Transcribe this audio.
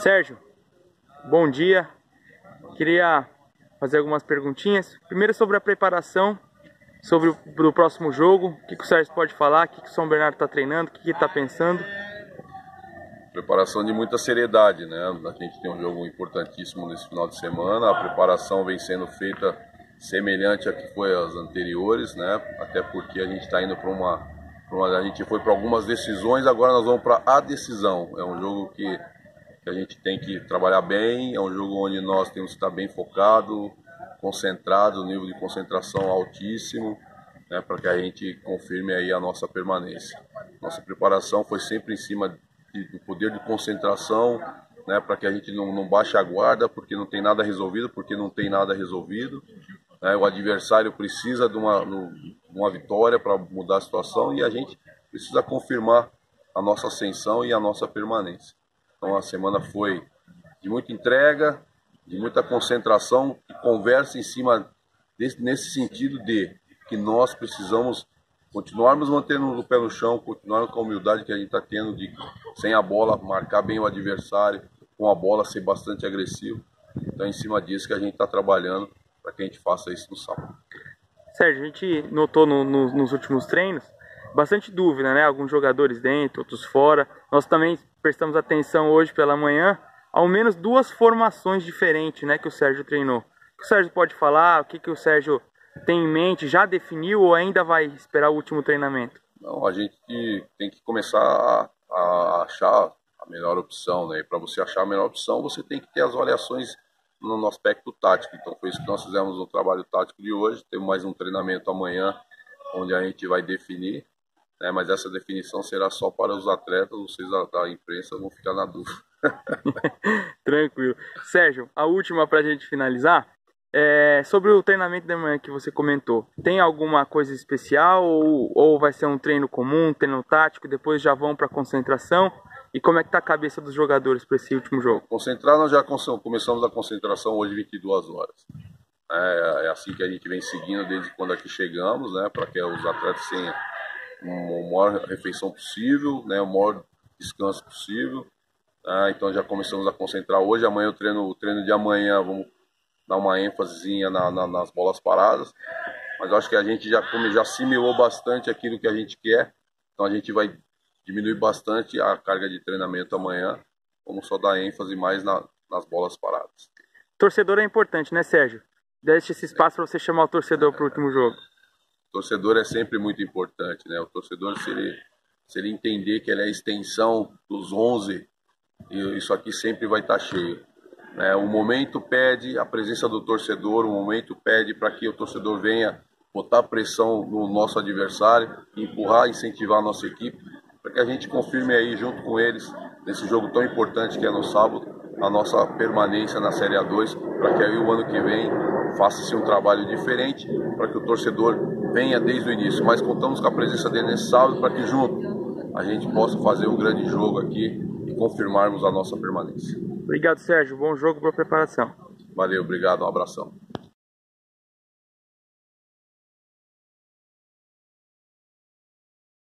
Sérgio, bom dia. Queria fazer algumas perguntinhas. Primeiro sobre a preparação, sobre o, o próximo jogo. O que, que, o Sérgio pode falar? O que, que o São Bernardo está treinando? O que, está pensando? Preparação de muita seriedade, né? A gente tem um jogo importantíssimo nesse final de semana. A preparação vem sendo feita semelhante a que foi as anteriores, né? Até porque a gente está indo para uma, uma, a gente foi para algumas decisões, agora nós vamos para a decisão. É um jogo que que a gente tem que trabalhar bem, é um jogo onde nós temos que estar bem focado, concentrado, nível de concentração altíssimo, né, para que a gente confirme aí a nossa permanência. Nossa preparação foi sempre em cima de, do poder de concentração, né, para que a gente não, não baixe a guarda, porque não tem nada resolvido, porque não tem nada resolvido. Né, o adversário precisa de uma, de uma vitória para mudar a situação e a gente precisa confirmar a nossa ascensão e a nossa permanência. Então a semana foi de muita entrega, de muita concentração e conversa em cima desse, nesse sentido de que nós precisamos continuarmos mantendo o pé no chão, continuarmos com a humildade que a gente está tendo de sem a bola marcar bem o adversário, com a bola ser bastante agressivo. Então é em cima disso que a gente está trabalhando para que a gente faça isso no sábado. Sérgio, a gente notou no, no, nos últimos treinos bastante dúvida, né? Alguns jogadores dentro, outros fora. Nós também prestamos atenção hoje pela manhã, ao menos duas formações diferentes, né, que o Sérgio treinou. O que o Sérgio pode falar? O que, que o Sérgio tem em mente? Já definiu ou ainda vai esperar o último treinamento? Não, a gente tem que começar a, a achar a melhor opção, né? Para você achar a melhor opção, você tem que ter as variações no, no aspecto tático. Então foi isso que nós fizemos no trabalho tático de hoje. Temos mais um treinamento amanhã, onde a gente vai definir né, mas essa definição será só para os atletas, vocês da, da imprensa vão ficar na dúvida. Tranquilo. Sérgio, a última para a gente finalizar. É, sobre o treinamento da manhã que você comentou, tem alguma coisa especial ou, ou vai ser um treino comum, treino tático, depois já vão para concentração? E como é que tá a cabeça dos jogadores para esse último jogo? Concentrar, nós já começamos a concentração hoje 22 horas. É, é assim que a gente vem seguindo desde quando aqui chegamos, né, para que os atletas tenham uma maior refeição possível, né, o maior descanso possível. Tá? Então já começamos a concentrar hoje, amanhã o treino, o treino de amanhã vamos dar uma ênfasezinha na, na, nas bolas paradas. Mas acho que a gente já, já assimilou bastante aquilo que a gente quer, então a gente vai diminuir bastante a carga de treinamento amanhã. Vamos só dar ênfase mais na, nas bolas paradas. Torcedor é importante, né, Sérgio? Deixe esse espaço para você chamar o torcedor para o último jogo torcedor é sempre muito importante, né? O torcedor, se ele, se ele entender que ele é a extensão dos 11, isso aqui sempre vai estar cheio. Né? O momento pede a presença do torcedor, o momento pede para que o torcedor venha botar pressão no nosso adversário, empurrar, incentivar a nossa equipe, para que a gente confirme aí junto com eles, nesse jogo tão importante que é no sábado, a nossa permanência na Série A2, para que aí o ano que vem faça-se um trabalho diferente, para que o torcedor venha desde o início, mas contamos com a presença dele nesse sábado para que junto a gente possa fazer um grande jogo aqui e confirmarmos a nossa permanência. Obrigado, Sérgio. Bom jogo, boa preparação. Valeu, obrigado, um abração.